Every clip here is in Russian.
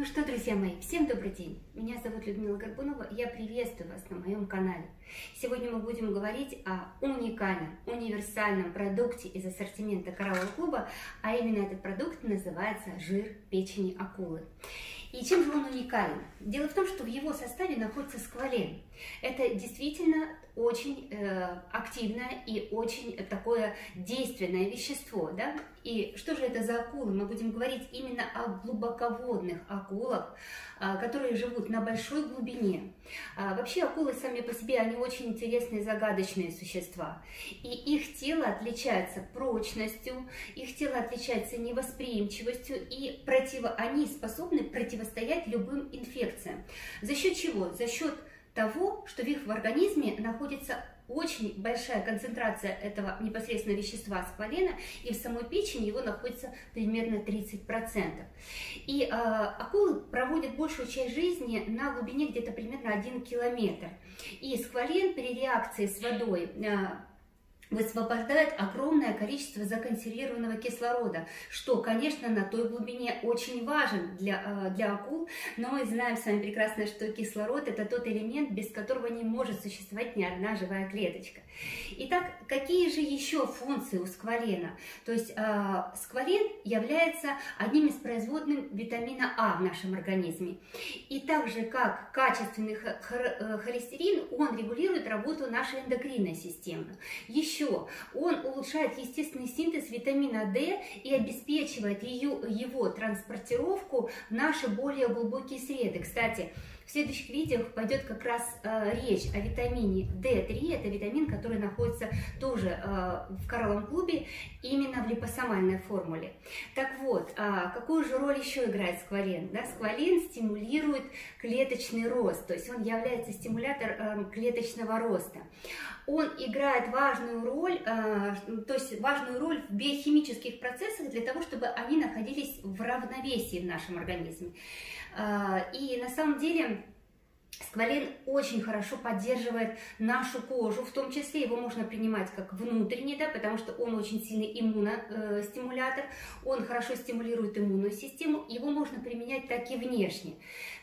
Ну что, друзья мои, всем добрый день. Меня зовут Людмила Горбунова, я приветствую вас на моем канале. Сегодня мы будем говорить о уникальном, универсальном продукте из ассортимента Кораллового клуба, а именно этот продукт называется жир печени акулы. И чем же он уникален? Дело в том, что в его составе находится сквален. Это действительно очень э, активное и очень такое действенное вещество. Да? И что же это за акулы? Мы будем говорить именно о глубоководных акулах, э, которые живут на большой глубине. А, вообще акулы сами по себе, они очень интересные, загадочные существа. И их тело отличается прочностью, их тело отличается невосприимчивостью, и противо, они способны противостоять любым инфекциям. За счет чего? За счет того, что в их организме находится очень большая концентрация этого непосредственно вещества сквалена, и в самой печени его находится примерно 30%. И э, акулы проводят большую часть жизни на глубине где-то примерно 1 километр. И сквален при реакции с водой э, высвобождает огромное количество законсервированного кислорода, что, конечно, на той глубине очень важен для, э, для акул, но мы знаем с вами прекрасно, что кислород – это тот элемент, без которого не может существовать ни одна живая клеточка. Итак, какие же еще функции у сквалена? То есть э, сквален является одним из производных витамина А в нашем организме. И так же, как качественный э, холестерин, он регулирует работу нашей эндокринной системы. Еще он улучшает естественный синтез витамина D и обеспечивает ее, его транспортировку в наши более глубокие среды. Кстати, в следующих видео пойдет как раз э, речь о витамине D3. Это витамин, который находится тоже э, в коралловом клубе, именно в липосомальной формуле. Так вот, э, какую же роль еще играет сквален? Да, сквален стимулирует клеточный рост, то есть он является стимулятор э, клеточного роста. Он играет важную роль, э, то есть важную роль в биохимических процессах для того, чтобы они находились в равновесии в нашем организме. А, и на самом деле Сквален очень хорошо поддерживает нашу кожу, в том числе его можно принимать как внутренний, да, потому что он очень сильный иммуностимулятор, он хорошо стимулирует иммунную систему, его можно применять так и внешне.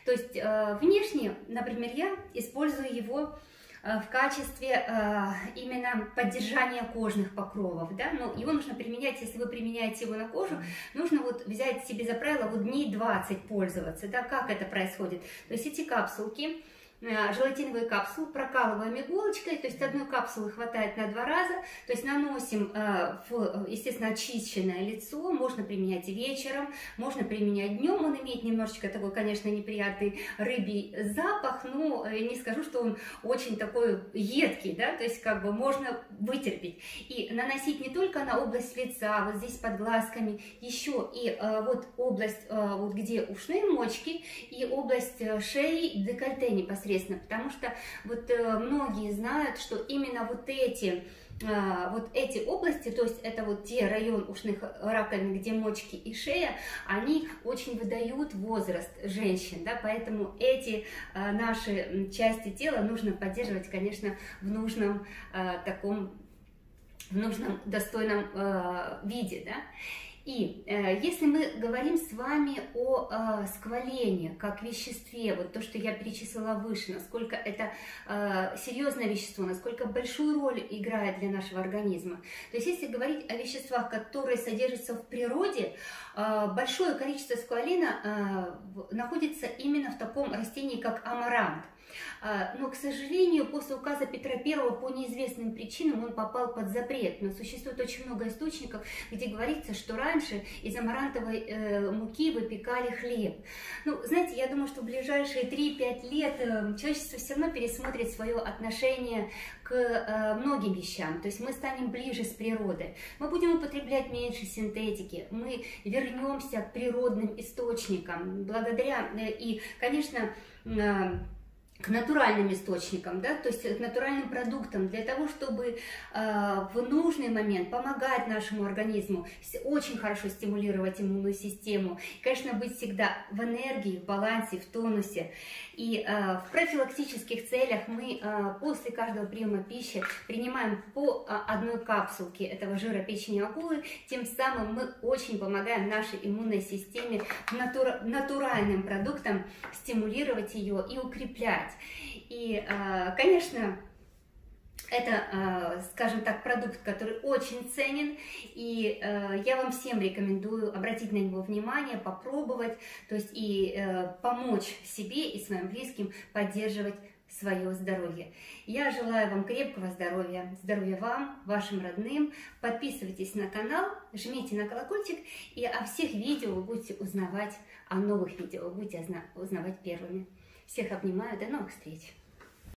То есть э, внешне, например, я использую его в качестве э, именно поддержания кожных покровов, да, но его нужно применять, если вы применяете его на кожу, нужно вот взять себе за правило вот дней 20 пользоваться, да, как это происходит, то есть эти капсулки, Э, желатиновые капсулы, прокалываем иголочкой, то есть одной капсулы хватает на два раза, то есть наносим э, в, естественно, очищенное лицо, можно применять вечером, можно применять днем, он имеет немножечко такой, конечно, неприятный рыбий запах, но э, не скажу, что он очень такой едкий, да, то есть как бы можно вытерпеть. И наносить не только на область лица, вот здесь под глазками, еще и вот область, вот где ушные мочки, и область шеи, декольте непосредственно непосредственно, потому что вот э, многие знают, что именно вот эти э, вот эти области, то есть это вот те район ушных раковин, где мочки и шея, они очень выдают возраст женщин, да, поэтому эти э, наши части тела нужно поддерживать, конечно, в нужном таком, в нужном достойном виде, да. И э, если мы говорим с вами о э, сквалене как веществе, вот то, что я перечислила выше, насколько это э, серьезное вещество, насколько большую роль играет для нашего организма, то есть если говорить о веществах, которые содержатся в природе, э, большое количество сквалена э, находится именно в таком растении, как амарант. А, но, к сожалению, после указа Петра I по неизвестным причинам он попал под запрет. Но существует очень много источников, где говорится, что раньше из амарантовой э, муки выпекали хлеб. Ну, знаете, я думаю, что в ближайшие 3-5 лет э, человечество все равно пересмотрит свое отношение к э, многим вещам. То есть мы станем ближе с природой. Мы будем употреблять меньше синтетики. Мы вернемся к природным источникам. Благодаря и, конечно, к натуральным источникам, да, то есть к натуральным продуктам, для того, чтобы э, в нужный момент помогать нашему организму, очень хорошо стимулировать иммунную систему, конечно, быть всегда в энергии, в балансе, в тонусе. И э, в профилактических целях мы э, после каждого приема пищи принимаем по э, одной капсулке этого жира печени акулы, тем самым мы очень помогаем нашей иммунной системе натур, натуральным продуктам стимулировать ее и укреплять брать. И, э, конечно, это, э, скажем так, продукт, который очень ценен, и э, я вам всем рекомендую обратить на него внимание, попробовать, то есть и помочь себе и своим близким поддерживать свое здоровье. Я желаю вам крепкого здоровья, здоровья вам, вашим родным. Подписывайтесь на канал, жмите на колокольчик, и о всех видео вы будете узнавать, о новых видео вы будете узнавать первыми. Всех обнимаю, до новых встреч!